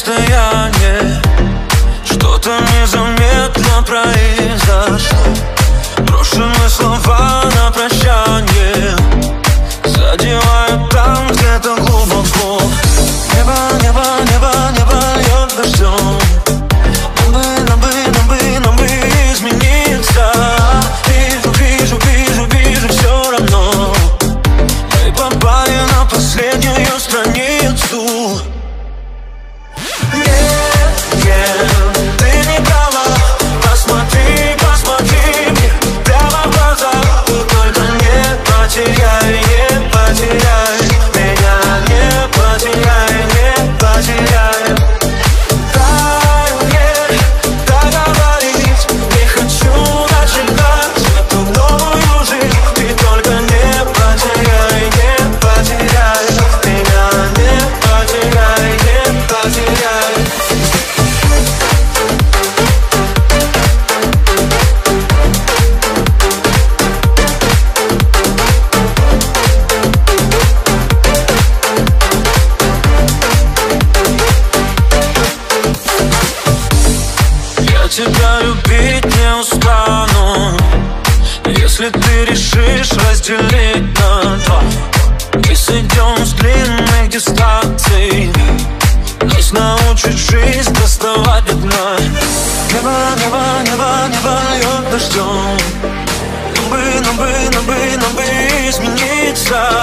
расстояние Что-то незаметно произошло. Брошены слова на прощание не дождем Нам бы, нам бы, нам бы, нам бы измениться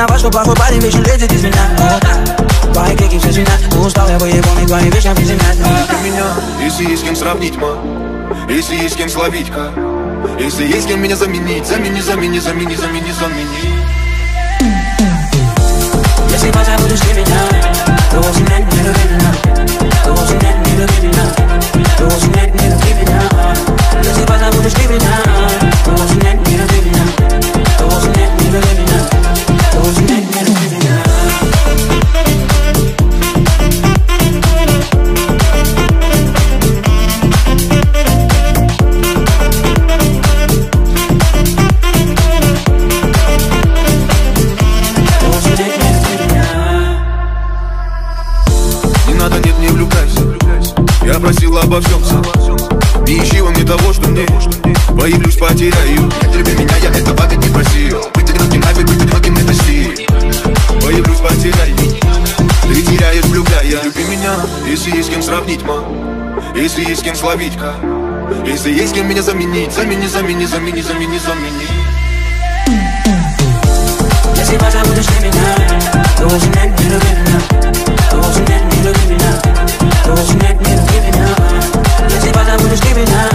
виноват, что плохой парень вечно лезет из меня, Твои крики все звенят, устал я воевал, и твои вечно приземлять. Ты меня, если есть с кем сравнить, ма. Если есть с кем словить, ка. Если есть с кем меня заменить Замени, замени, замени, замени, замени. Если позабудешь ты меня, то вовсе нет, не люби меня. То вовсе нет, не люби меня. То вовсе нет, не люби меня. Если позабудешь ты меня, то вовсе нет, обо всем Не ищи во мне того, что мне. Появлюсь, потеряю Если есть кем словить, Если есть кем меня заменить Замени, замени, замени, замени, замени. Если позабудешь ты меня, то вовсе нет, не люби меня. То вовсе нет, не люби меня. То вовсе нет, не люби меня. Если позабудешь ты меня,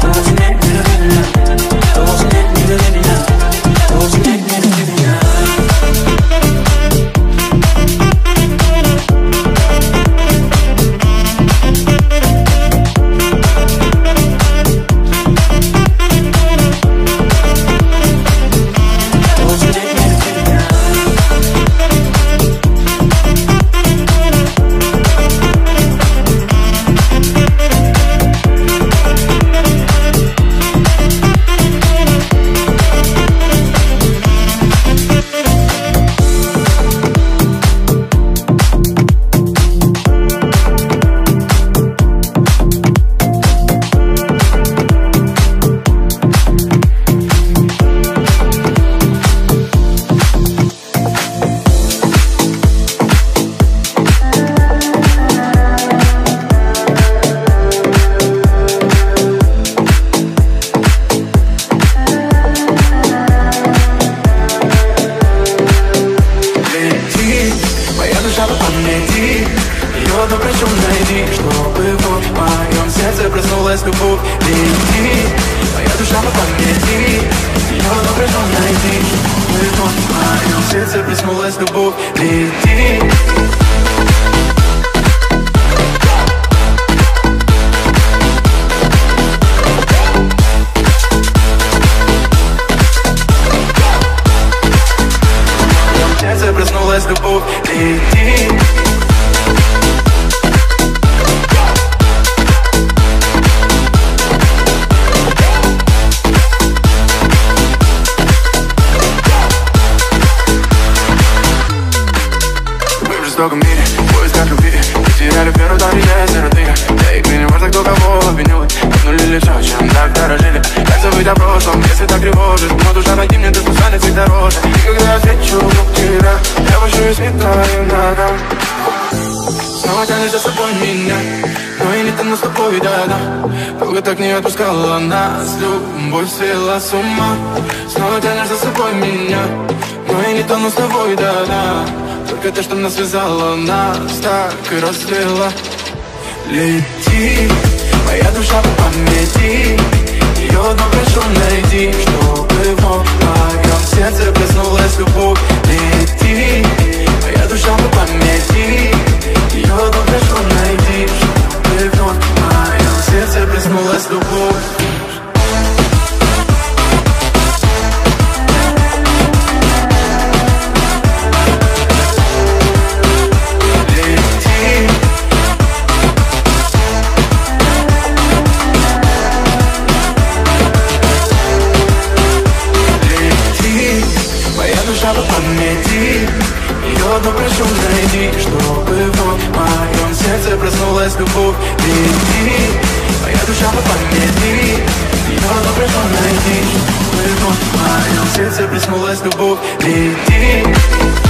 то вовсе нет, не люби меня. То вовсе нет, не люби меня вернулась любовь. Лети, моя душа на памяти Я был пришел найти Мой сон, мое сердце приснулась любовь. Лети, так не отпускала нас. Любовь свела с ума. Снова тянешь за собой меня. Но я не тону с тобой, да-да. Только то, что нас связало, нас так и развела. Лети, моя душа по памяти. Ее одну прошу найти Чтобы в моем сердце проснулась любовь. Лети, моя душа по памяти. Ее одну прошу найти сердце проснулась любовь одну прошу найди Чтобы в моем сердце проснулась любовь. Моя душа по памяти Ее найди Чтобы в моем сердце проснулась любовь Лети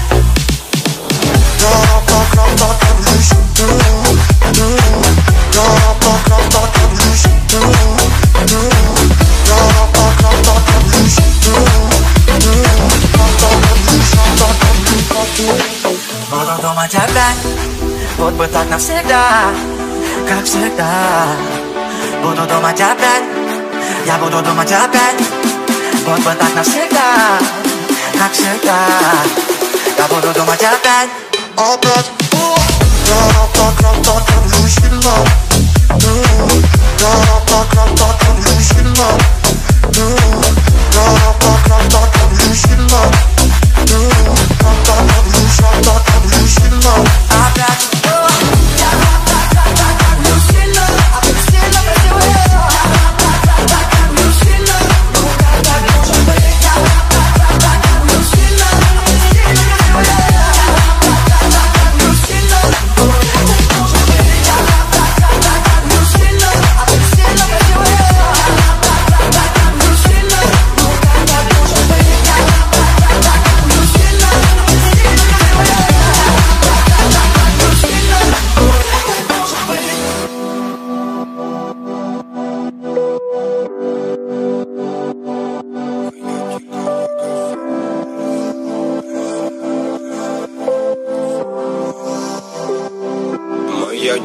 навсегда, как всегда Буду думать опять, я буду думать опять Вот бы так навсегда, как всегда Я буду думать опять, опять Я так, так, так люблю сильно Я так, так, так люблю сильно Я так, так, так люблю сильно Я так, так, так люблю сильно Опять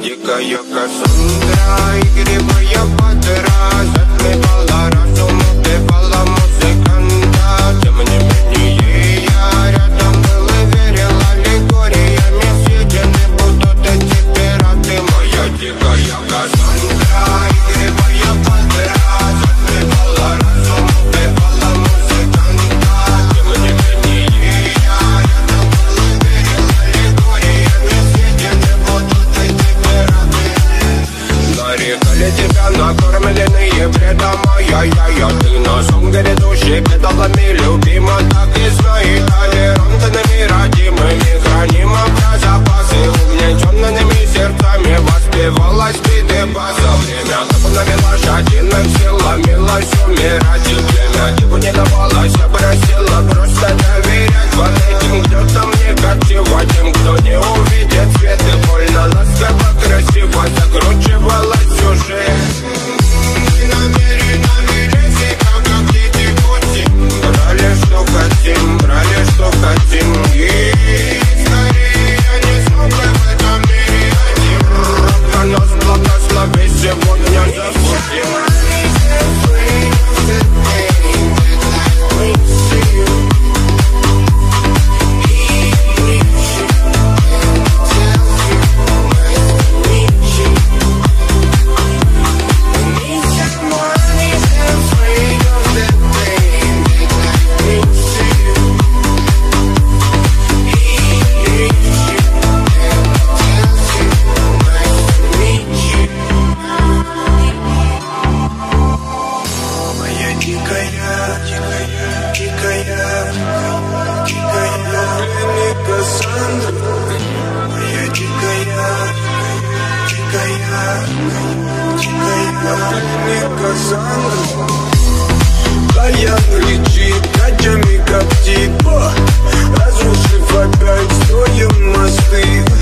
дикая Кассандра и грибая Патера не Кассандра Баян летит, ночами коптит Разрушив опять стоим мосты.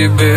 Лечу к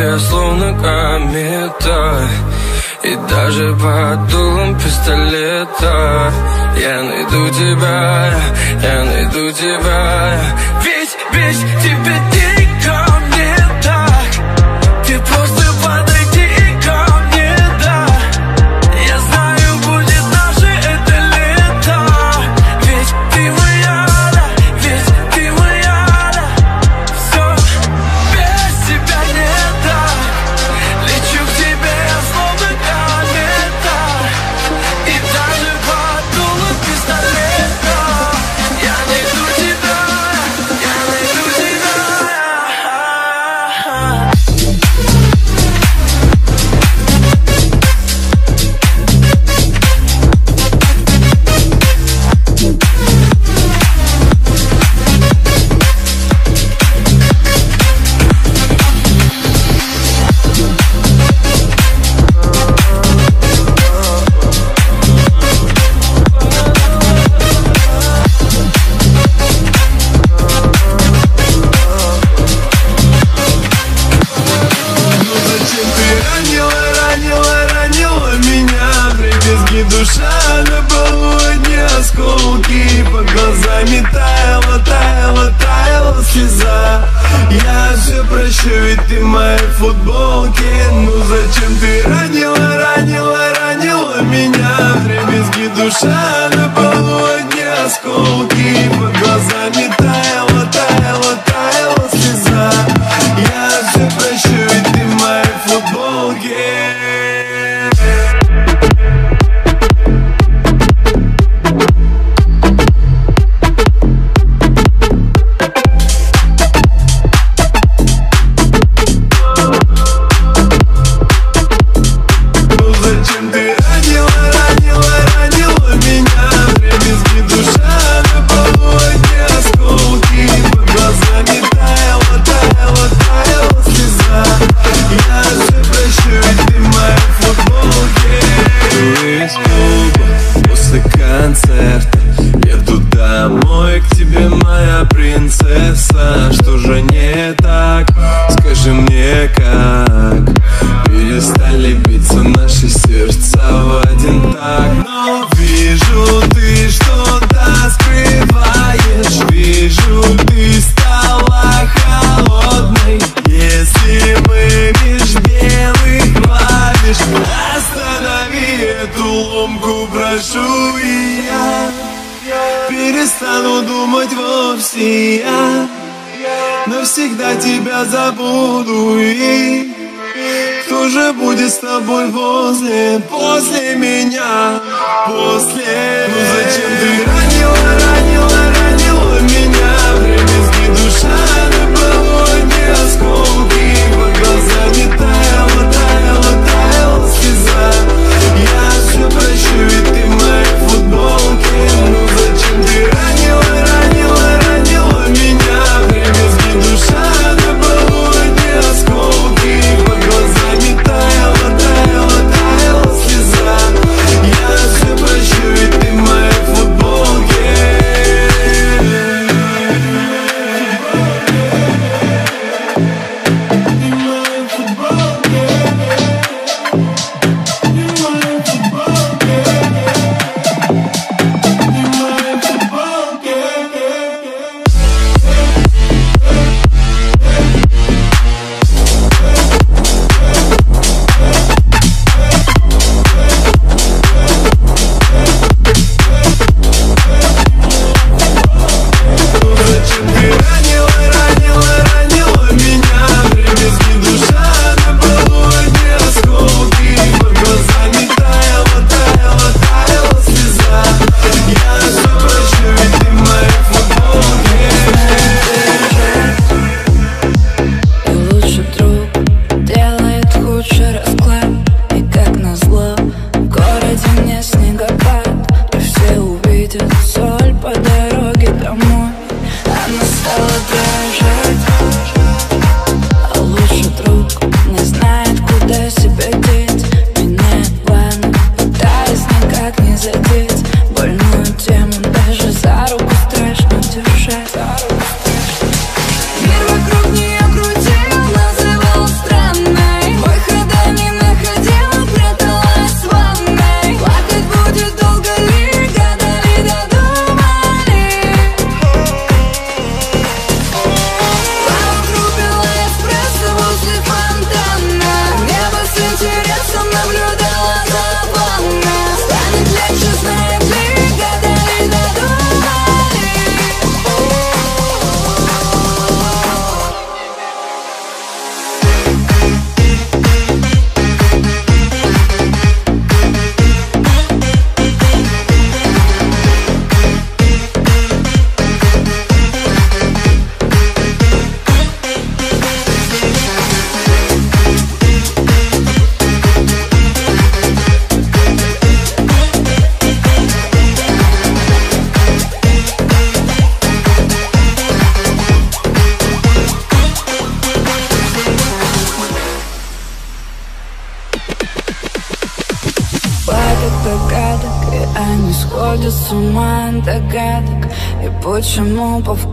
тобой после, после меня,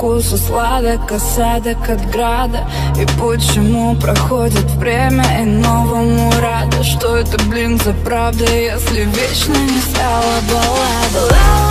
вкусу сладок, осадок от града. И почему проходит время и новому рада? Что это, блин, за правда, если вечно не стала баллада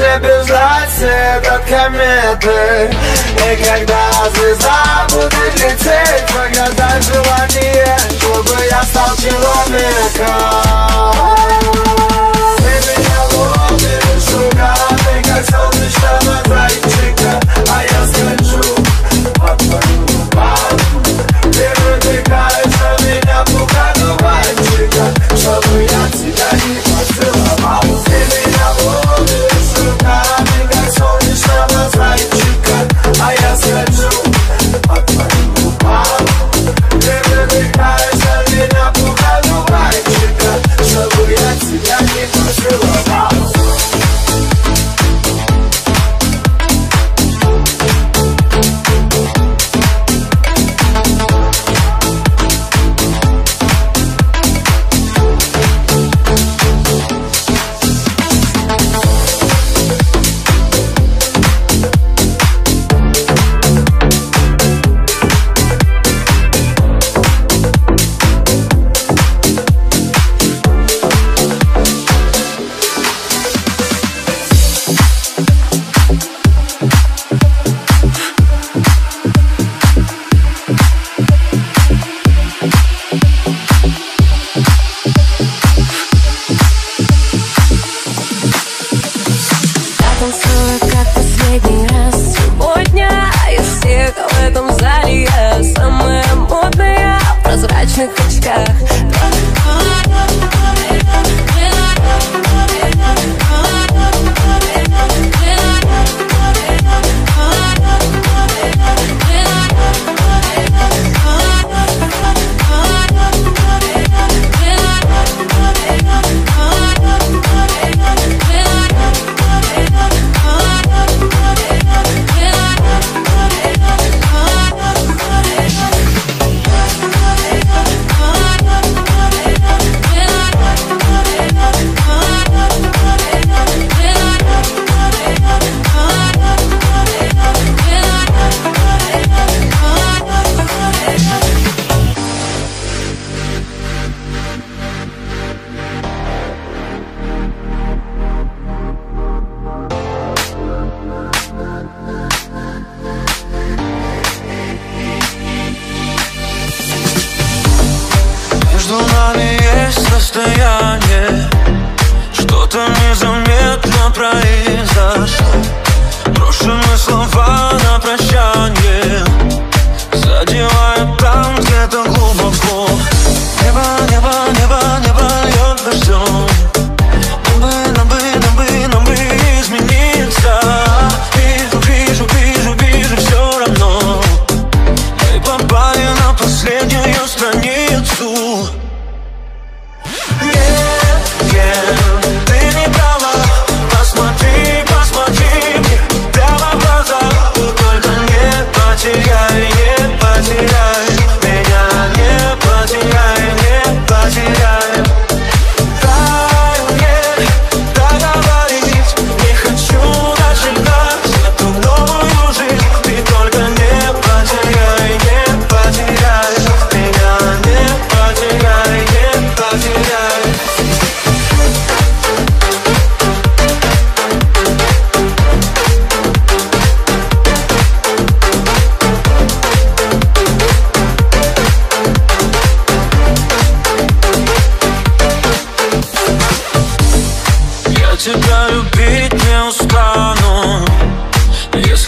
после бежать от кометы И когда звезда будет лететь Погадай желание, чтобы я стал человеком. Ты меня ловишь руками, как солнечного тройка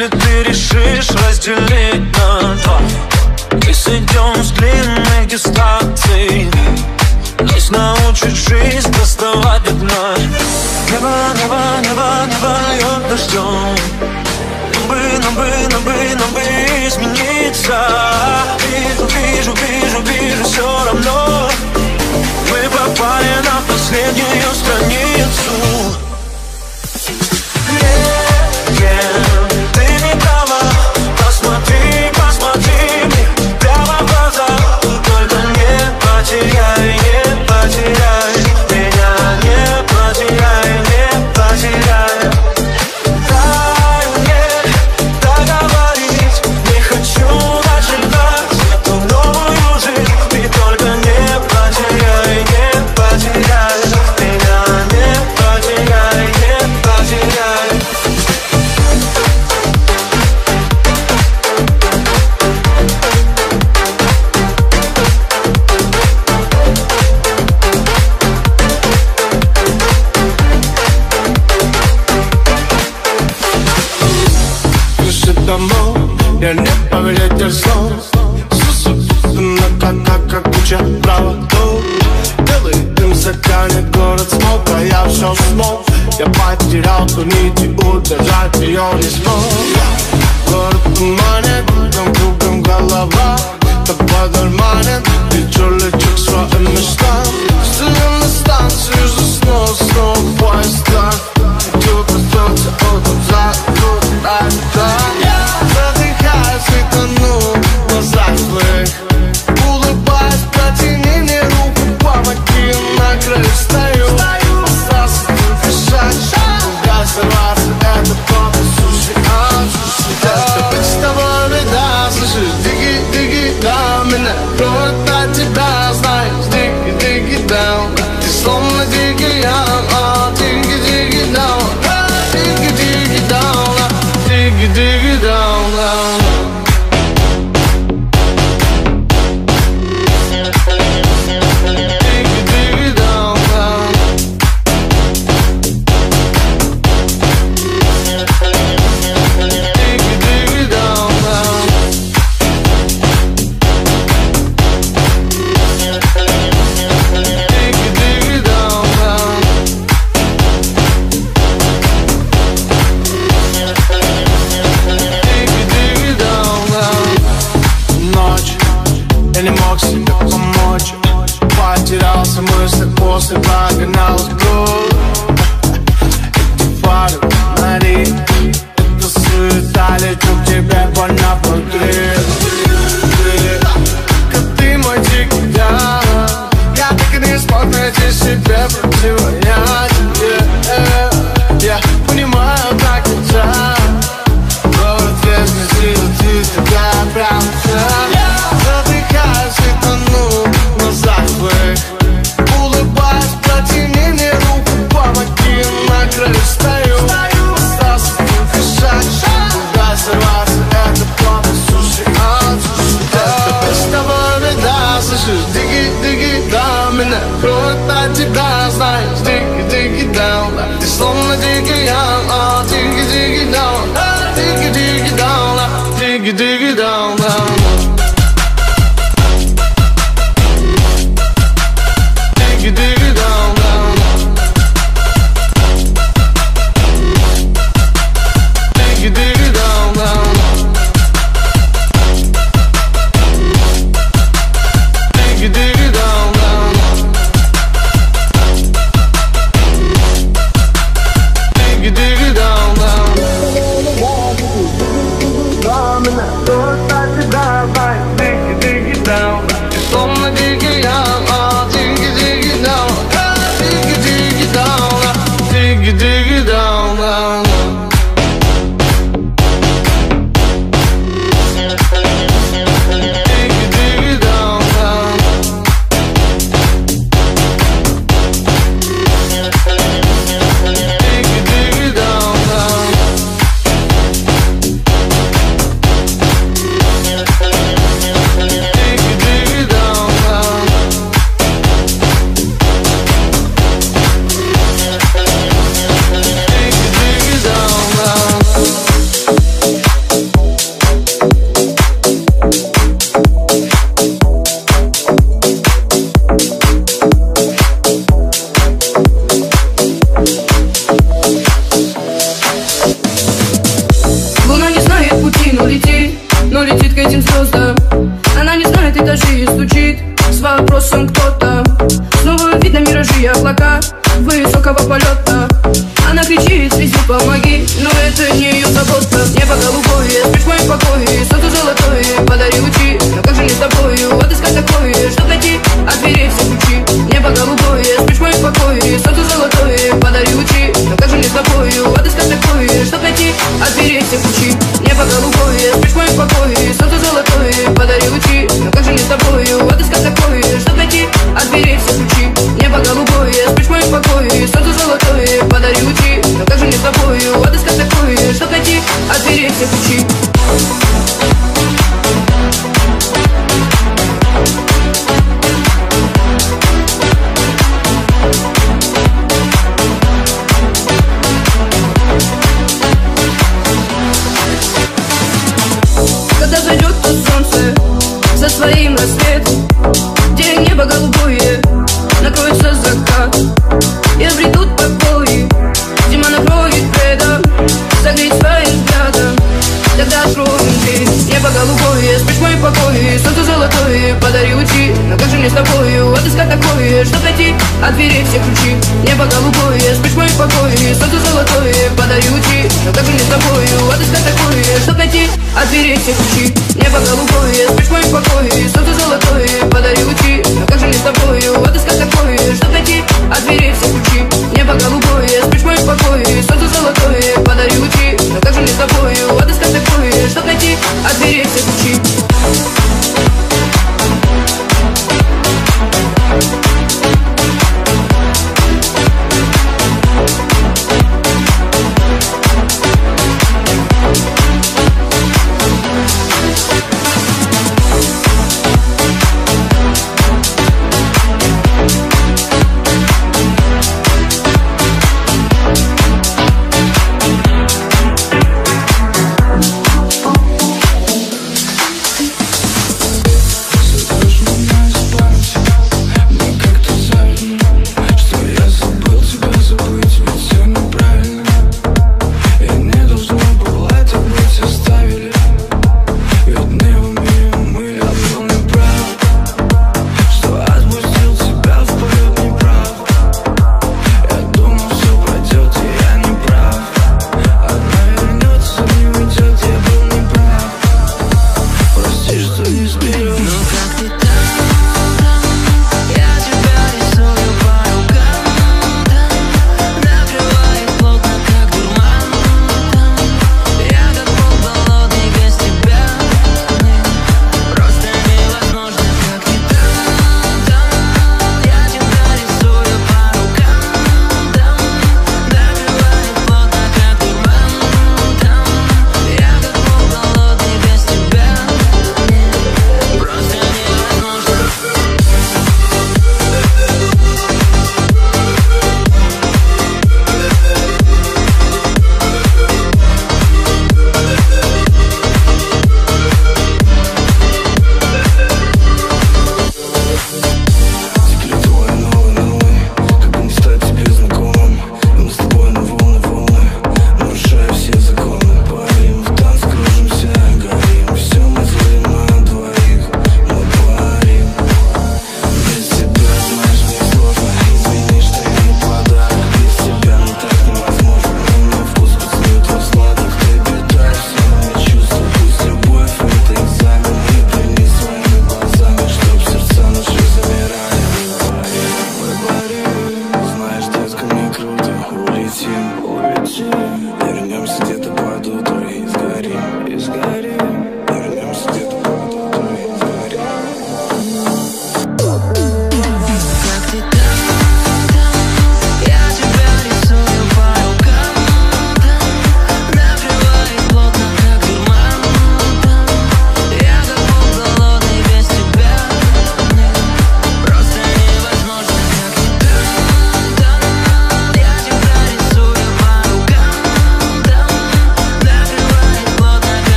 Если ты решишь разделить на два И сойдем с длинных дистанций Нас научит жизнь доставать до дна. Небо, небо, небо, небо льет дождем Нам бы, нам бы, нам бы, нам бы измениться. Вижу, вижу, вижу, вижу все равно. Мы попали на последнюю страницу. Yeah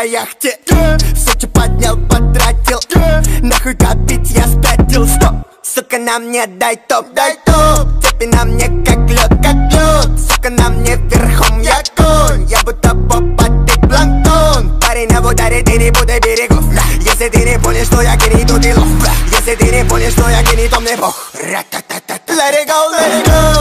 на яхте. Сочи поднял, потратил. Нахуй копить, я спятил Стоп, сука, на мне дай топ, дай топ. Цепи на мне как лед, как лед. Сука, на мне верхом я конь. Я будто боб, а ты планктон. Парень а об ударе, ты не буду берегов. Если ты не понял, что я гений, то ты лох. Если ты не понял, что я гений, то мне бог Let it go, let it go.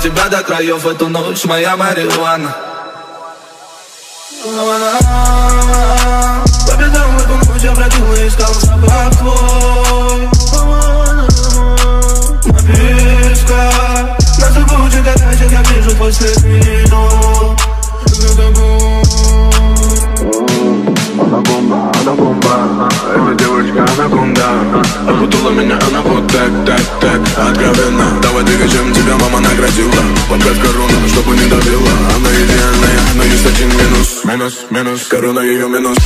тебя до краев Эту ночь моя марихуана Победа в эту ночь я бродил и искал запах твой Написка Нас обучит горячек, я вижу твой след вино За тобой Анаконда, анаконда Эта девочка анаконда Окутала меня она вот так, так так откровенно. Давай двигай, чем тебя мама наградила. Пока корона, чтобы не давила Она идеальная, но есть один минус. Минус, минус, корона ее минус.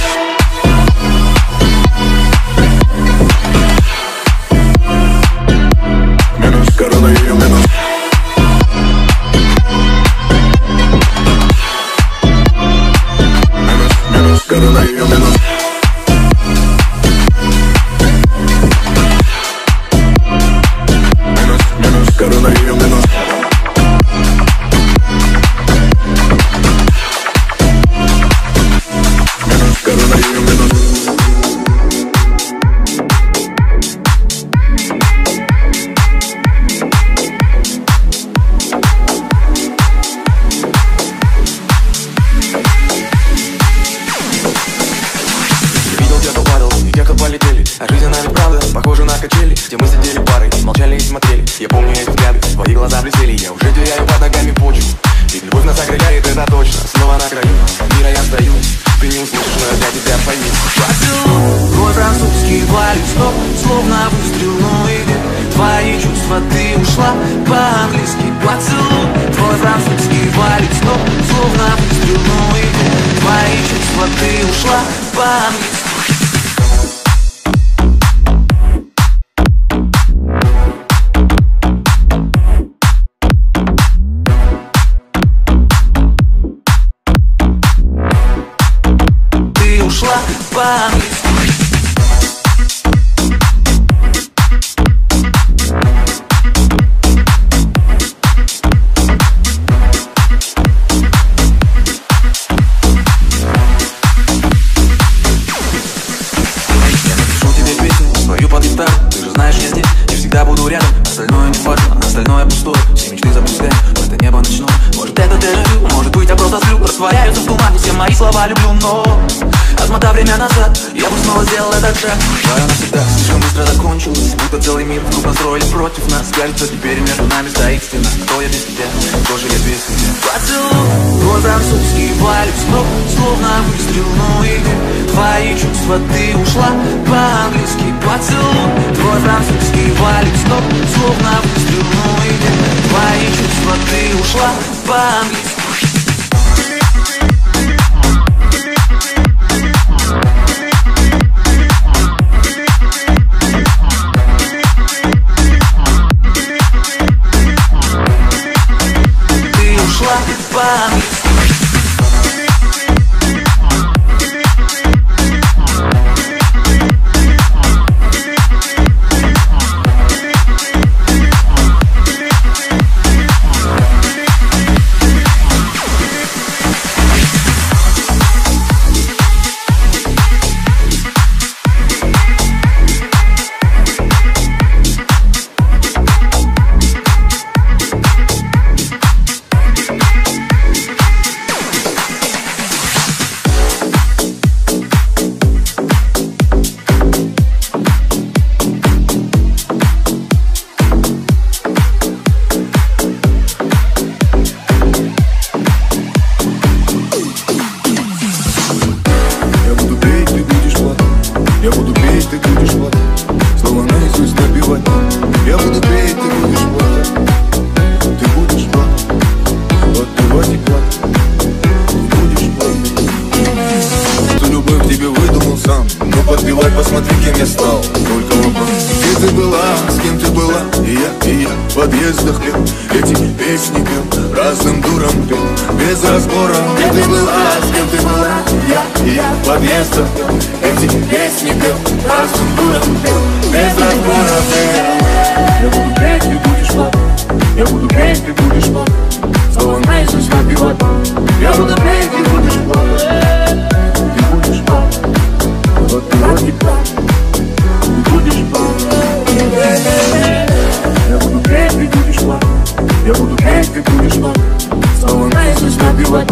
опасность набивать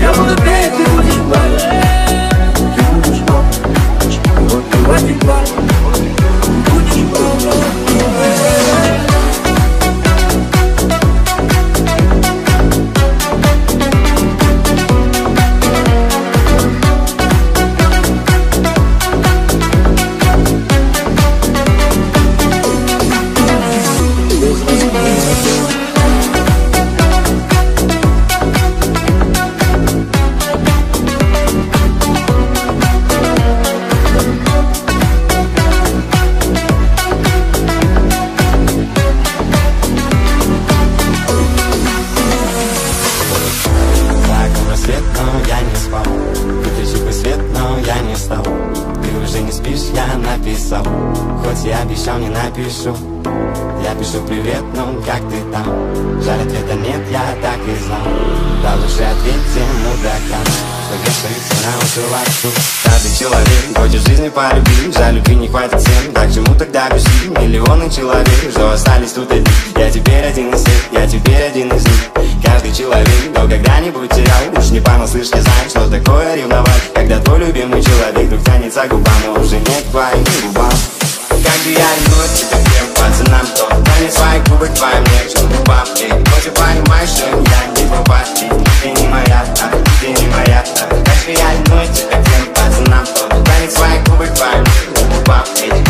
Я буду петь, ты будешь плакать Ты будешь плакать, вот ты в один плакать пишу Я пишу привет, ну как ты там? Жаль, ответа нет, я так и знал. Дал же ответьте мудака Соглашись на усылачку Каждый человек хочет жизни по любви. За любви не хватит всем, так чему тогда грусти? Миллионы человек, что остались тут одни. Я теперь один из них, я теперь один из них. Каждый человек, но когда-нибудь терял. Уж не понаслышке знает, что такое ревновать. Когда твой любимый человек вдруг тянется к губам Но уже нет твоих твоим губам. Как бы я люблю тебя нравится нам то Нанесай губы к твоим нежным губам хоть и понимаешь, что я не в бываю Ты не моя, так, ты не моя, так Даже я ревную тебя к тем пацанам то Нанесай губы к мне, нежным губам